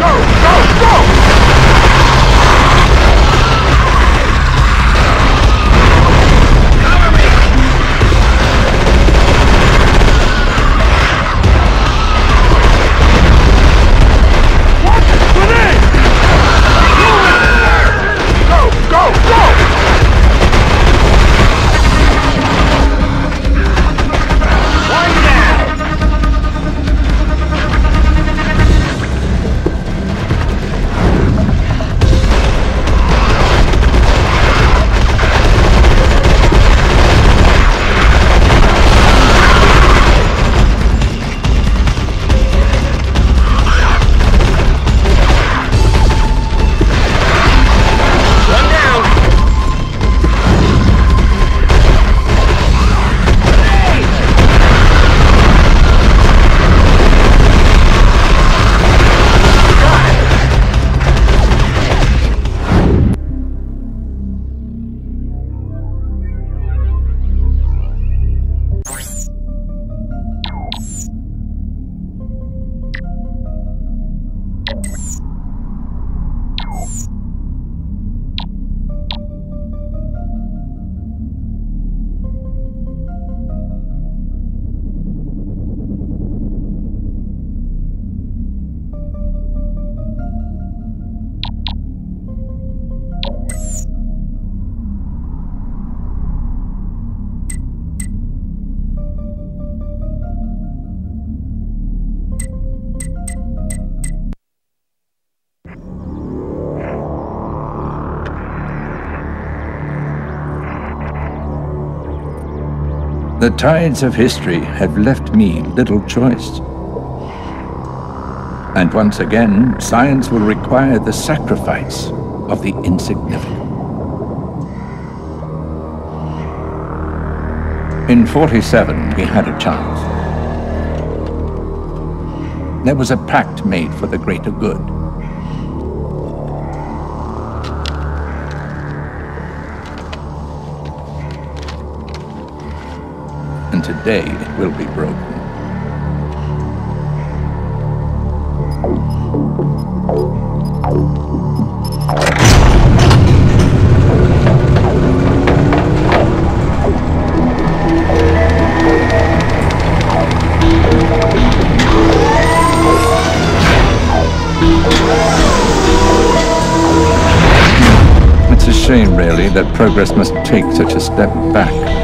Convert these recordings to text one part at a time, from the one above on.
Go, go, The tides of history have left me little choice. And once again, science will require the sacrifice of the insignificant. In 47, we had a chance. There was a pact made for the greater good. And today it will be broken. It's a shame, really, that progress must take such a step back.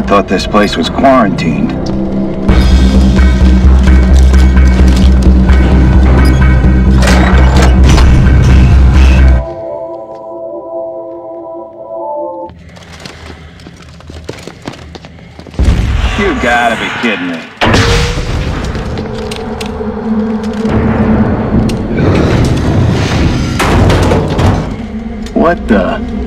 I thought this place was quarantined. You gotta be kidding me. What the?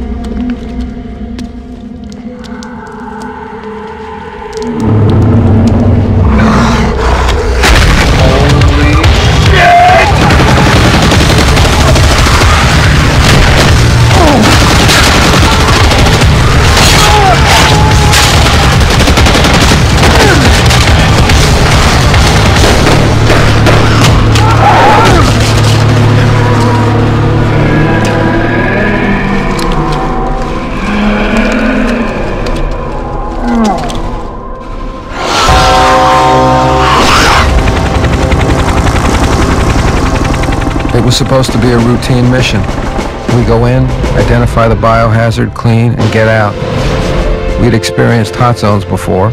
Was supposed to be a routine mission. We go in, identify the biohazard, clean, and get out. We'd experienced hot zones before.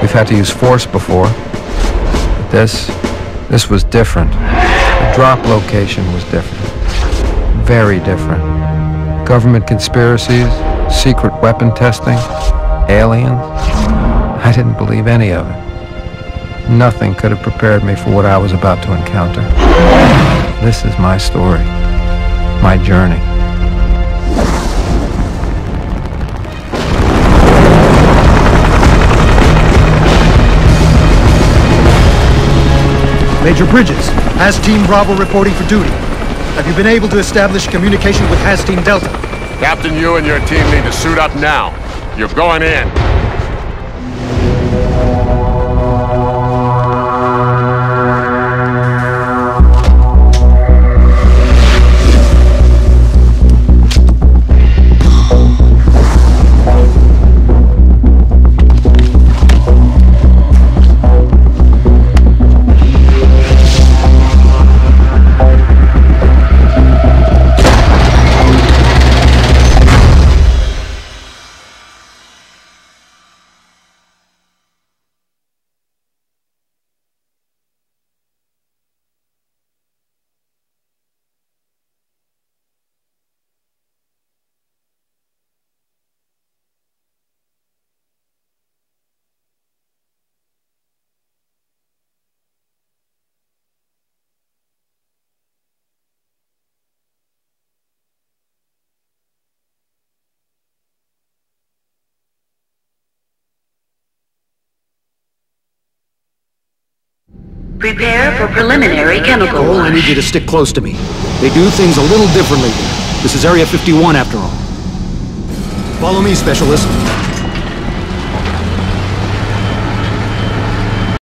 We've had to use force before. But this, this was different. The drop location was different. Very different. Government conspiracies, secret weapon testing, aliens. I didn't believe any of it. Nothing could have prepared me for what I was about to encounter. This is my story, my journey. Major Bridges, Haz Team Bravo reporting for duty. Have you been able to establish communication with Haz Team Delta? Captain, you and your team need to suit up now. You're going in. Prepare for preliminary chemical Cole, I need you to stick close to me. They do things a little differently here. This is Area 51 after all. Follow me, Specialist.